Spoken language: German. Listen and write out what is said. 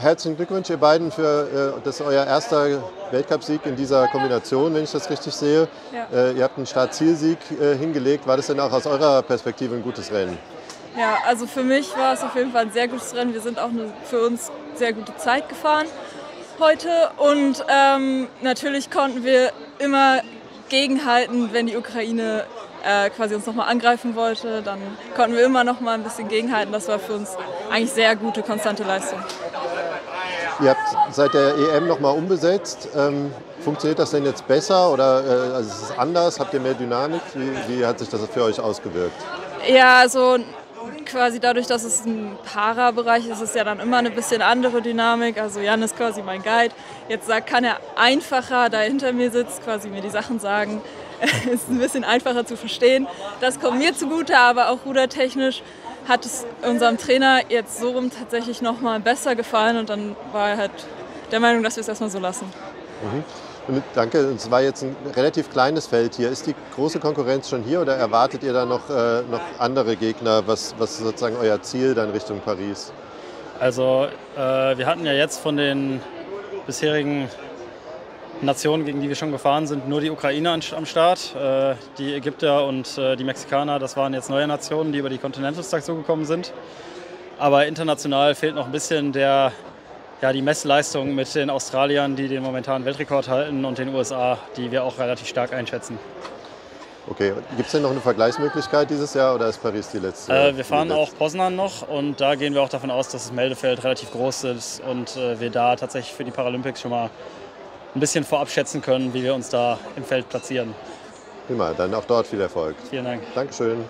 herzlichen Glückwunsch, ihr beiden, für äh, das ist euer erster Weltcupsieg in dieser Kombination, wenn ich das richtig sehe. Ja. Äh, ihr habt einen Start-Ziel-Sieg äh, hingelegt. War das denn auch aus eurer Perspektive ein gutes Rennen? Ja, also für mich war es auf jeden Fall ein sehr gutes Rennen. Wir sind auch eine für uns sehr gute Zeit gefahren heute und ähm, natürlich konnten wir immer gegenhalten, wenn die Ukraine äh, quasi uns nochmal angreifen wollte, dann konnten wir immer noch mal ein bisschen gegenhalten. Das war für uns eigentlich sehr gute, konstante Leistung. Ihr habt seit der EM nochmal umbesetzt. Ähm, funktioniert das denn jetzt besser oder äh, also ist es anders? Habt ihr mehr Dynamik? Wie, wie hat sich das für euch ausgewirkt? Ja, also quasi dadurch, dass es ein Para-Bereich ist, ist es ja dann immer eine bisschen andere Dynamik. Also Jan ist quasi mein Guide. Jetzt kann er einfacher, da er hinter mir sitzt, quasi mir die Sachen sagen. ist ein bisschen einfacher zu verstehen. Das kommt mir zugute, aber auch rudertechnisch hat es unserem Trainer jetzt so rum tatsächlich noch mal besser gefallen und dann war er halt der Meinung, dass wir es erstmal so lassen. Und danke, es war jetzt ein relativ kleines Feld hier. Ist die große Konkurrenz schon hier oder erwartet ihr da noch, äh, noch andere Gegner? Was, was ist sozusagen euer Ziel dann Richtung Paris? Also äh, wir hatten ja jetzt von den bisherigen Nationen, gegen die wir schon gefahren sind, nur die Ukrainer am Start. Äh, die Ägypter und äh, die Mexikaner, das waren jetzt neue Nationen, die über die Continentals dazugekommen sind. Aber international fehlt noch ein bisschen der, ja, die Messleistung mit den Australiern, die den momentanen Weltrekord halten, und den USA, die wir auch relativ stark einschätzen. Okay, gibt es denn noch eine Vergleichsmöglichkeit dieses Jahr oder ist Paris die letzte? Äh, wir fahren auch? Poznan noch und da gehen wir auch davon aus, dass das Meldefeld relativ groß ist und äh, wir da tatsächlich für die Paralympics schon mal ein bisschen vorab schätzen können, wie wir uns da im Feld platzieren. Prima, dann auch dort viel Erfolg. Vielen Dank. Dankeschön.